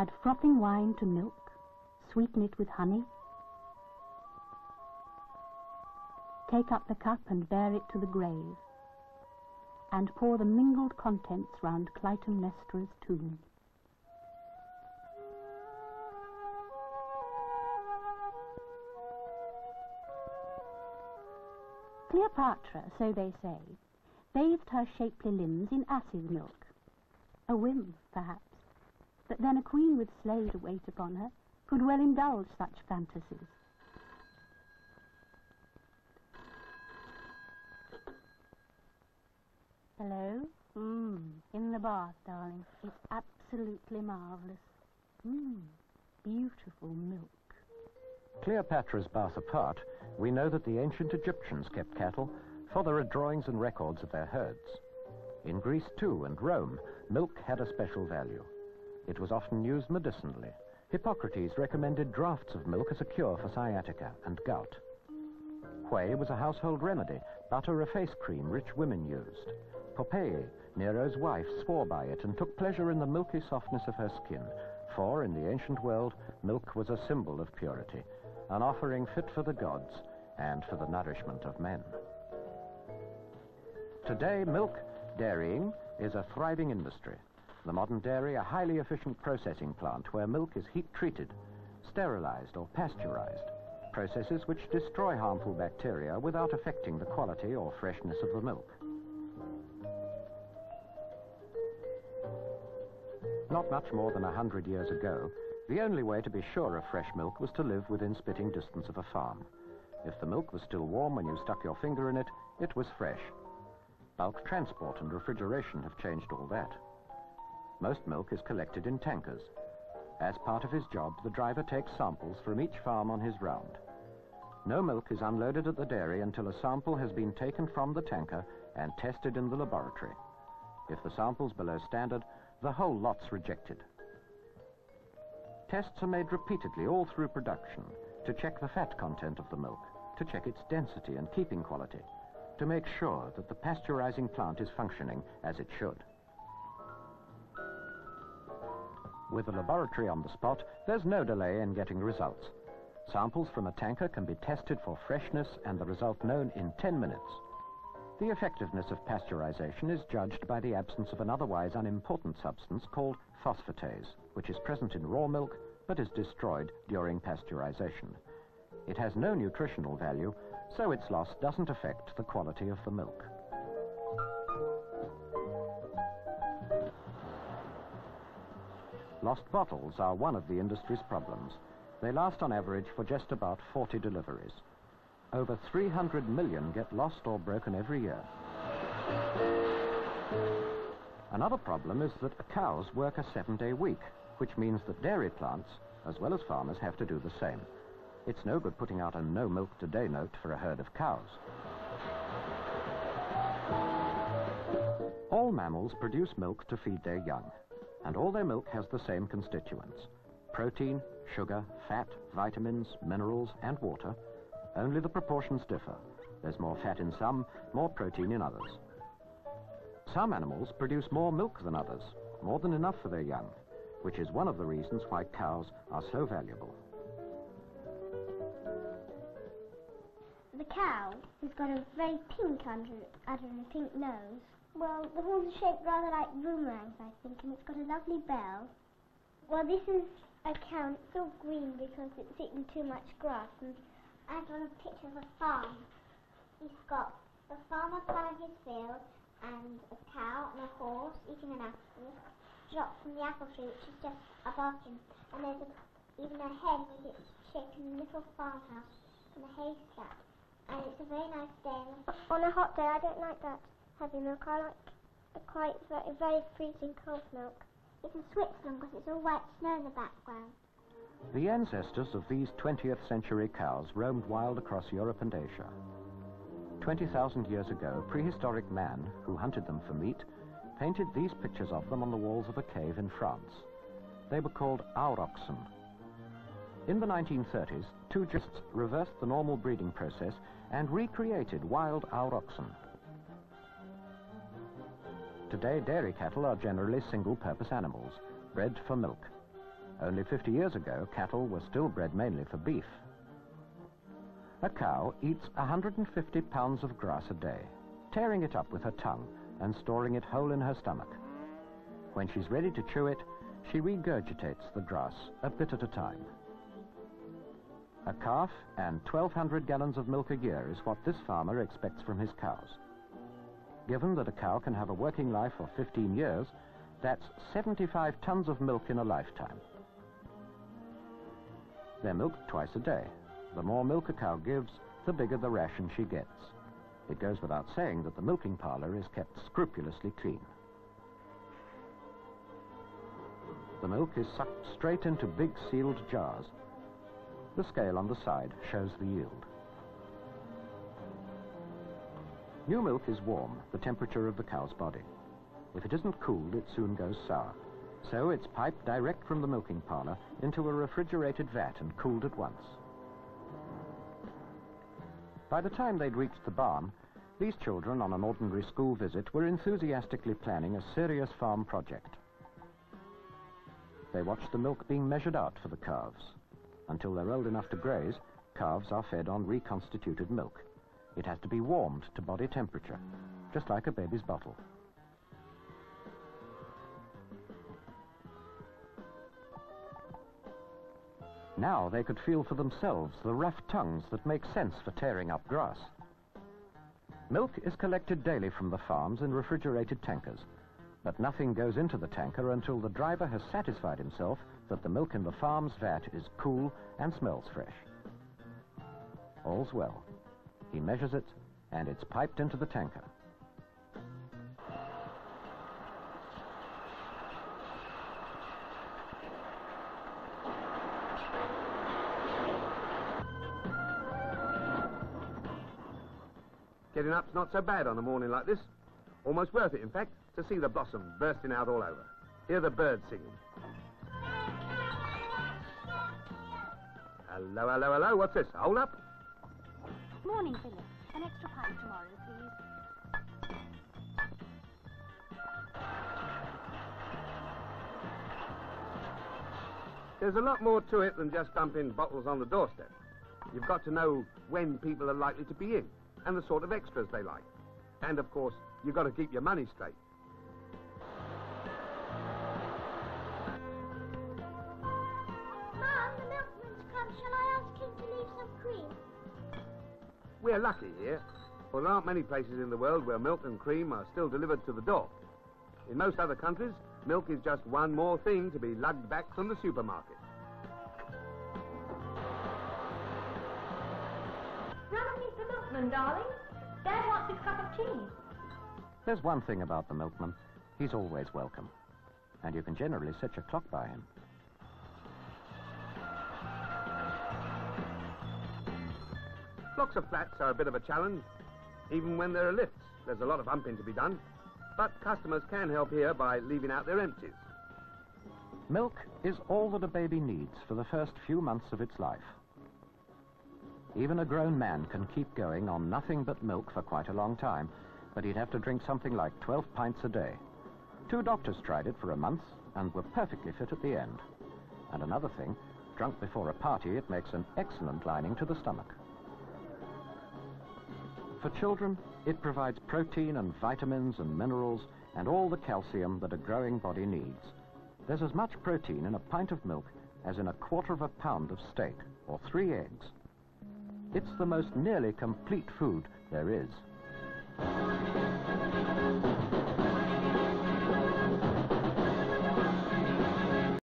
Add frothing wine to milk, sweeten it with honey. Take up the cup and bear it to the grave, and pour the mingled contents round Clytemnestra's tomb. Cleopatra, so they say, bathed her shapely limbs in ass's milk. A whim, perhaps, but then a queen with slay to wait upon her could well indulge such fantasies. Hello? Mmm, in the bath, darling. It's absolutely marvellous. Mmm, beautiful milk. Cleopatra's bath apart, we know that the ancient Egyptians kept cattle, for there are drawings and records of their herds. In Greece, too, and Rome, milk had a special value. It was often used medicinally. Hippocrates recommended draughts of milk as a cure for sciatica and gout. Whey was a household remedy, butter a face cream rich women used. Poppaea, Nero's wife, swore by it and took pleasure in the milky softness of her skin, for in the ancient world, milk was a symbol of purity, an offering fit for the gods and for the nourishment of men. Today, milk, dairying, is a thriving industry. The modern dairy, a highly efficient processing plant where milk is heat treated, sterilized or pasteurized, processes which destroy harmful bacteria without affecting the quality or freshness of the milk. Not much more than a hundred years ago, the only way to be sure of fresh milk was to live within spitting distance of a farm. If the milk was still warm when you stuck your finger in it, it was fresh. Bulk transport and refrigeration have changed all that. Most milk is collected in tankers. As part of his job, the driver takes samples from each farm on his round. No milk is unloaded at the dairy until a sample has been taken from the tanker and tested in the laboratory. If the sample's below standard, the whole lot's rejected. Tests are made repeatedly all through production to check the fat content of the milk, to check its density and keeping quality, to make sure that the pasteurizing plant is functioning as it should. With a laboratory on the spot, there's no delay in getting results. Samples from a tanker can be tested for freshness and the result known in 10 minutes. The effectiveness of pasteurization is judged by the absence of an otherwise unimportant substance called phosphatase, which is present in raw milk but is destroyed during pasteurization. It has no nutritional value, so its loss doesn't affect the quality of the milk. Lost bottles are one of the industry's problems. They last on average for just about 40 deliveries. Over 300 million get lost or broken every year. Another problem is that cows work a seven-day week, which means that dairy plants, as well as farmers, have to do the same. It's no good putting out a no milk today note for a herd of cows. All mammals produce milk to feed their young and all their milk has the same constituents. Protein, sugar, fat, vitamins, minerals, and water. Only the proportions differ. There's more fat in some, more protein in others. Some animals produce more milk than others, more than enough for their young, which is one of the reasons why cows are so valuable. The cow has got a very pink under, under a pink nose. Well, the horns are shaped rather like boomerangs, I think, and it's got a lovely bell. Well, this is a all green because it's eaten too much grass. And I've got a picture of a farm. He's got the farmer ploughing his field, and a cow and a horse eating an apple, dropped from the apple tree, which is just above him. And there's a, even a hen with its chick in a little farmhouse in a haystack. And it's a very nice day. On a hot day, I don't like that heavy milk. I like a quite very, very freezing cold milk. It's in Switzerland because it's all white snow in the background. The ancestors of these 20th century cows roamed wild across Europe and Asia. 20,000 years ago, prehistoric man, who hunted them for meat, painted these pictures of them on the walls of a cave in France. They were called aurochsen. In the 1930s, two gists reversed the normal breeding process and recreated wild aurochsen. Today, dairy cattle are generally single-purpose animals, bred for milk. Only 50 years ago, cattle were still bred mainly for beef. A cow eats 150 pounds of grass a day, tearing it up with her tongue and storing it whole in her stomach. When she's ready to chew it, she regurgitates the grass a bit at a time. A calf and 1,200 gallons of milk a year is what this farmer expects from his cows. Given that a cow can have a working life of 15 years, that's 75 tons of milk in a lifetime. They're milked twice a day. The more milk a cow gives, the bigger the ration she gets. It goes without saying that the milking parlour is kept scrupulously clean. The milk is sucked straight into big sealed jars. The scale on the side shows the yield. New milk is warm, the temperature of the cow's body. If it isn't cooled, it soon goes sour. So it's piped direct from the milking parlour into a refrigerated vat and cooled at once. By the time they'd reached the barn, these children on an ordinary school visit were enthusiastically planning a serious farm project. They watched the milk being measured out for the calves. Until they're old enough to graze, calves are fed on reconstituted milk. It has to be warmed to body temperature, just like a baby's bottle. Now they could feel for themselves the rough tongues that make sense for tearing up grass. Milk is collected daily from the farms in refrigerated tankers, but nothing goes into the tanker until the driver has satisfied himself that the milk in the farm's vat is cool and smells fresh. All's well. He measures it, and it's piped into the tanker. Getting up's not so bad on a morning like this. Almost worth it, in fact, to see the blossom bursting out all over. Hear the birds singing. Hello, hello, hello. What's this? Hold up. Morning, Philip. An extra pint tomorrow, please. There's a lot more to it than just dumping bottles on the doorstep. You've got to know when people are likely to be in and the sort of extras they like. And, of course, you've got to keep your money straight. We're lucky here, for there aren't many places in the world where milk and cream are still delivered to the door. In most other countries, milk is just one more thing to be lugged back from the supermarket. Run and meet the milkman, darling. Dad wants his cup of tea. There's one thing about the milkman. He's always welcome. And you can generally set your clock by him. Blocks of flats are a bit of a challenge. Even when there are lifts, there's a lot of humping to be done. But customers can help here by leaving out their empties. Milk is all that a baby needs for the first few months of its life. Even a grown man can keep going on nothing but milk for quite a long time, but he'd have to drink something like 12 pints a day. Two doctors tried it for a month and were perfectly fit at the end. And another thing, drunk before a party, it makes an excellent lining to the stomach. For children, it provides protein and vitamins and minerals and all the calcium that a growing body needs. There's as much protein in a pint of milk as in a quarter of a pound of steak or three eggs. It's the most nearly complete food there is.